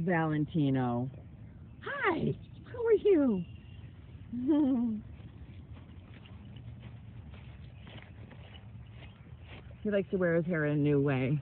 Valentino. Hi, how are you? he likes to wear his hair in a new way.